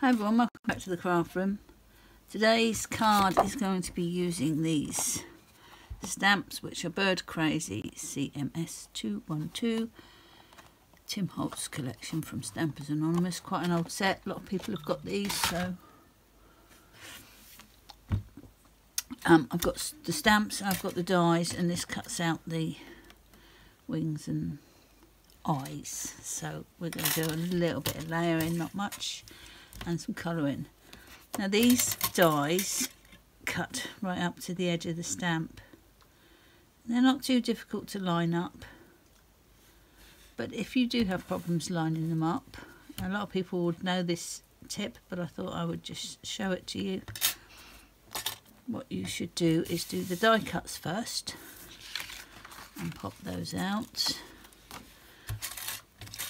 Hi everyone, welcome back to the craft room. Today's card is going to be using these stamps which are Bird Crazy CMS 212 Tim Holtz collection from Stampers Anonymous. Quite an old set, a lot of people have got these so um, I've got the stamps, I've got the dies and this cuts out the wings and eyes so we're going to do a little bit of layering, not much and some colouring. Now these dies cut right up to the edge of the stamp. They're not too difficult to line up, but if you do have problems lining them up, a lot of people would know this tip, but I thought I would just show it to you. What you should do is do the die cuts first and pop those out.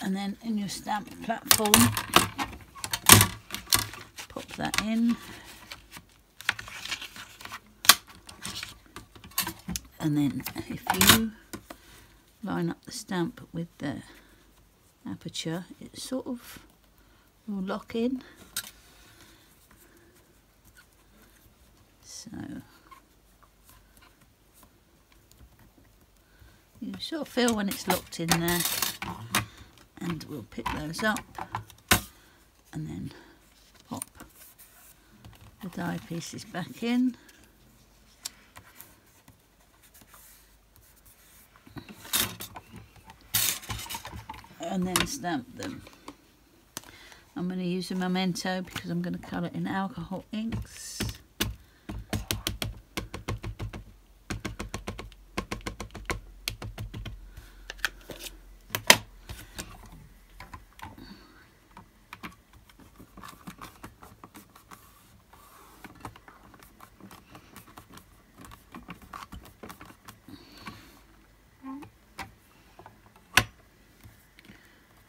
And then in your stamp platform, that in. And then if you line up the stamp with the aperture it sort of will lock in. So you sort of feel when it's locked in there. And we'll pick those up. And then the die pieces back in. And then stamp them. I'm going to use a memento because I'm going to colour in alcohol inks.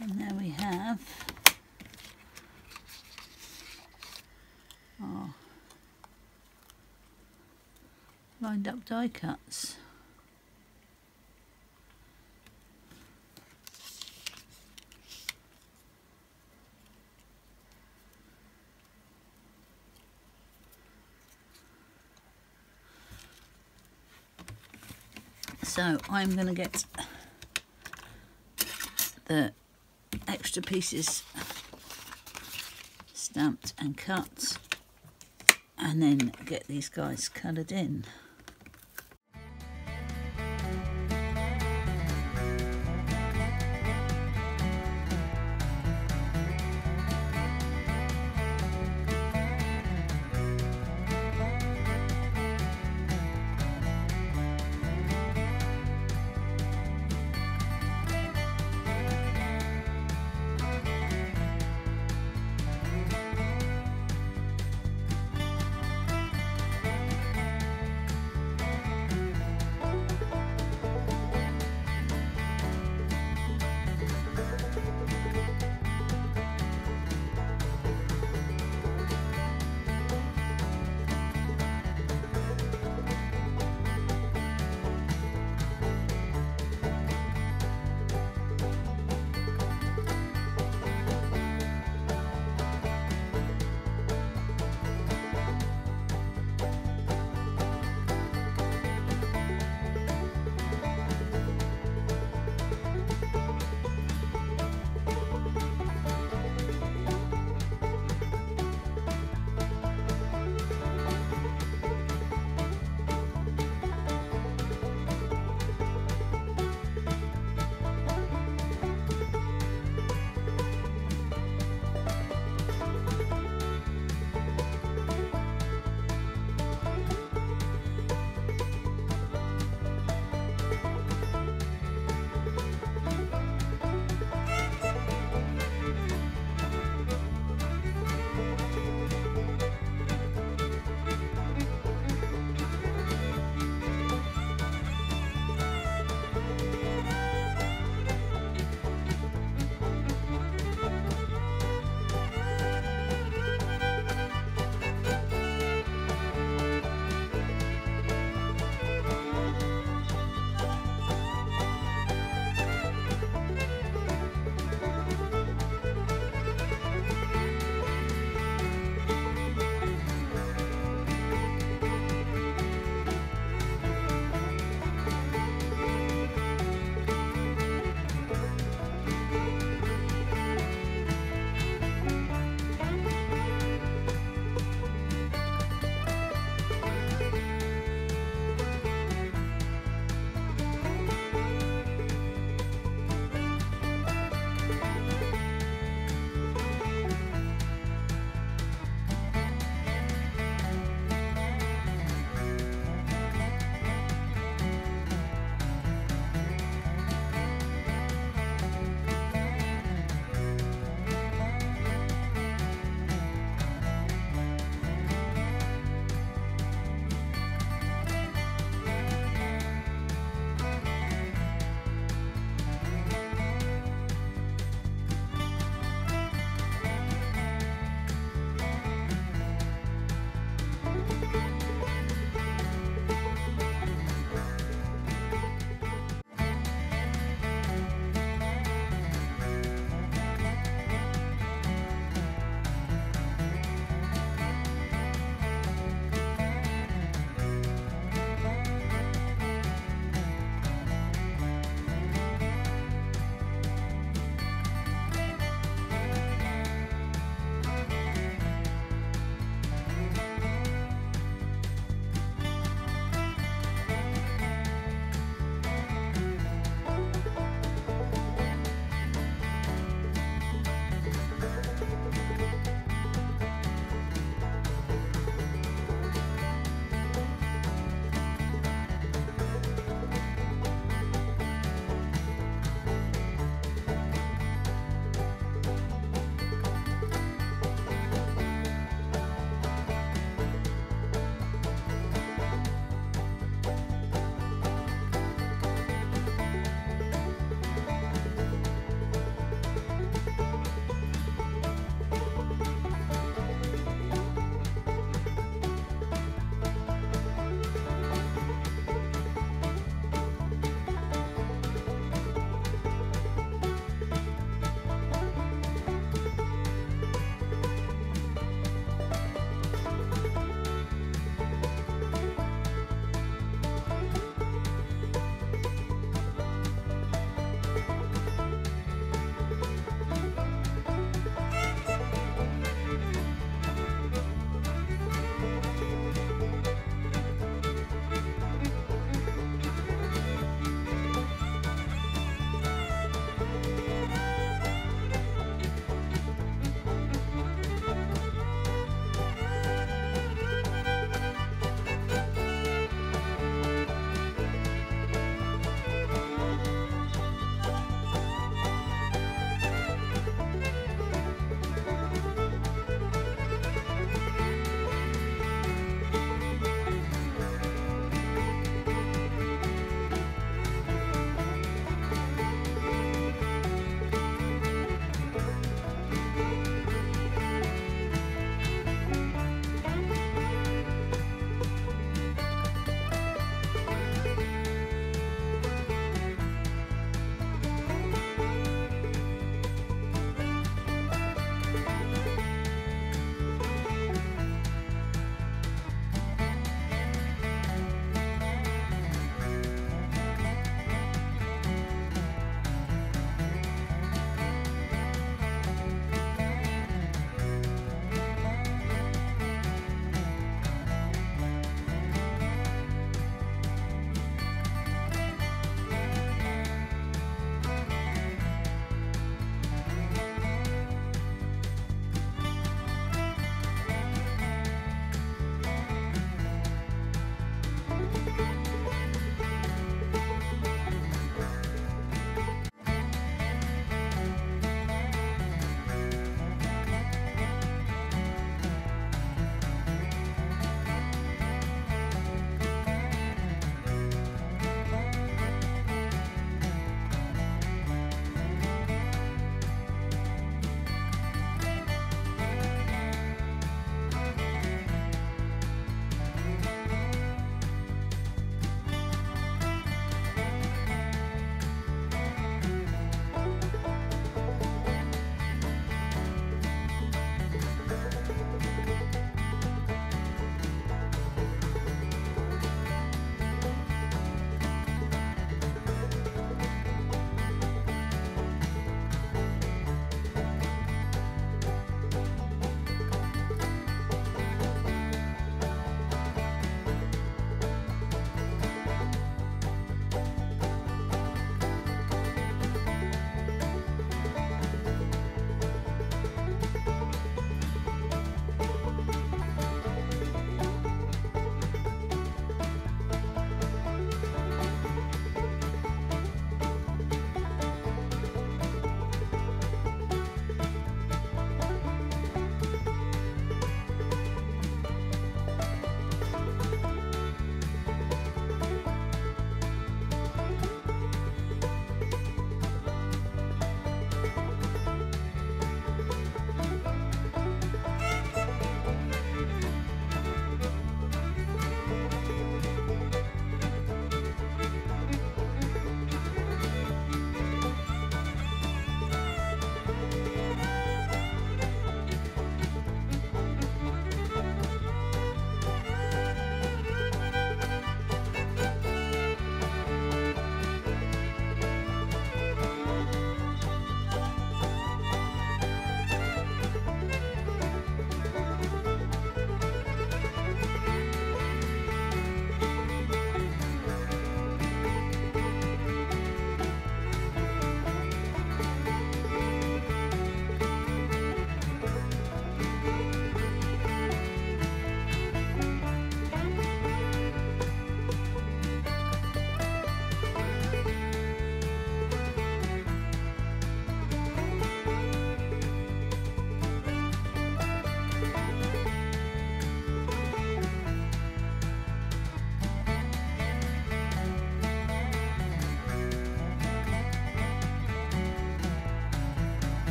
And there we have our lined up die cuts. So I'm going to get the extra pieces stamped and cut and then get these guys coloured in.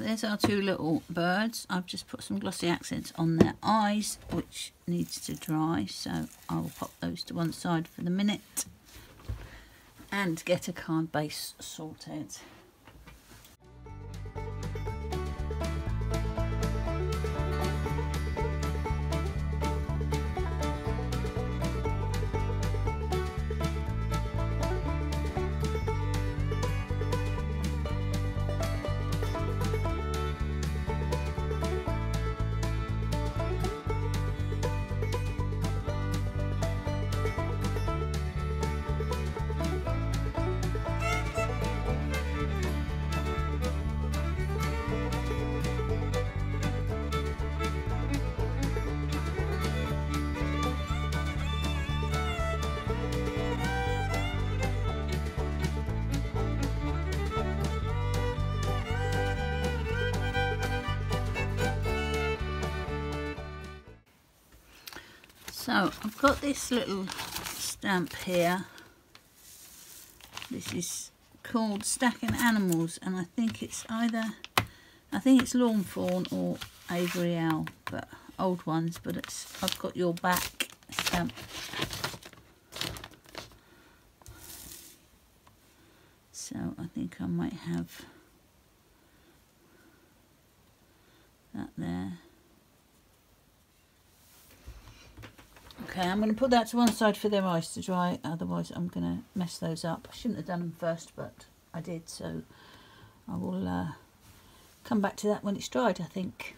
There's our two little birds. I've just put some glossy accents on their eyes, which needs to dry. So I will pop those to one side for the minute and get a card base sorted. So I've got this little stamp here. This is called Stacking Animals and I think it's either, I think it's Lawn Fawn or Avery Elle, but old ones, but it's, I've got your back stamp. So I think I might have that there. Okay, I'm going to put that to one side for their eyes to dry, otherwise I'm going to mess those up. I shouldn't have done them first, but I did, so I will uh, come back to that when it's dried, I think.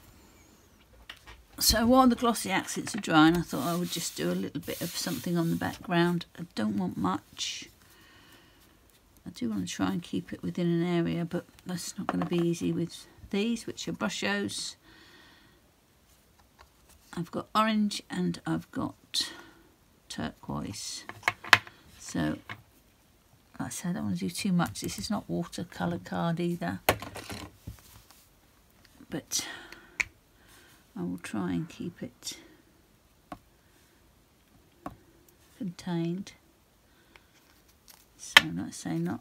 So while the glossy accents are drying, I thought I would just do a little bit of something on the background. I don't want much. I do want to try and keep it within an area, but that's not going to be easy with these, which are brushos. I've got orange and I've got turquoise. So, like I said, I don't want to do too much. This is not watercolour card either. But I will try and keep it contained. So say not,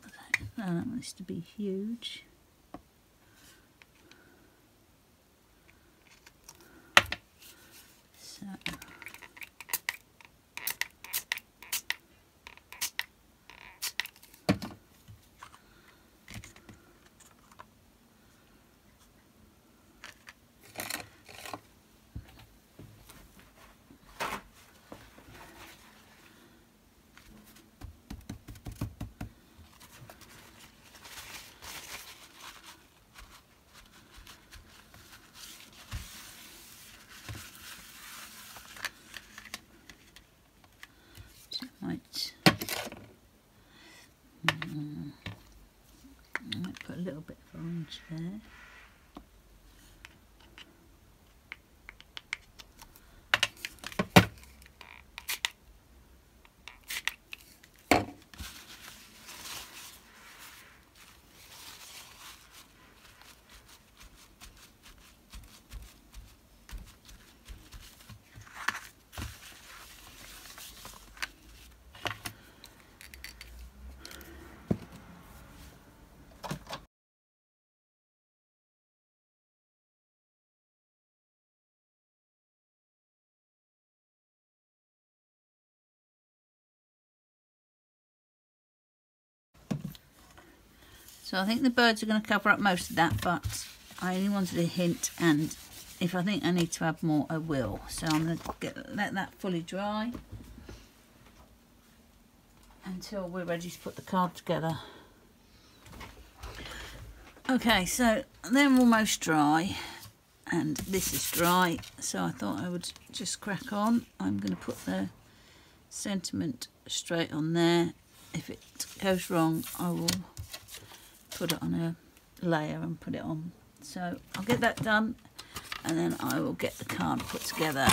I don't want this to be huge. So might, mm, I might put a little bit of So I think the birds are going to cover up most of that, but I only wanted a hint, and if I think I need to add more, I will. So I'm going to get, let that fully dry until we're ready to put the card together. Okay, so they're almost dry, and this is dry, so I thought I would just crack on. I'm going to put the sentiment straight on there. If it goes wrong, I will put it on a layer and put it on. So I'll get that done and then I will get the card put together.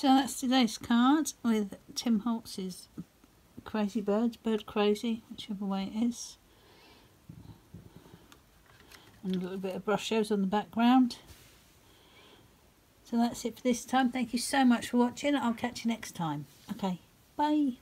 So that's today's card with Tim Holtz's Crazy Birds, Bird Crazy, whichever way it is. And a little bit of brushos on the background. So that's it for this time. Thank you so much for watching. I'll catch you next time. Okay, bye.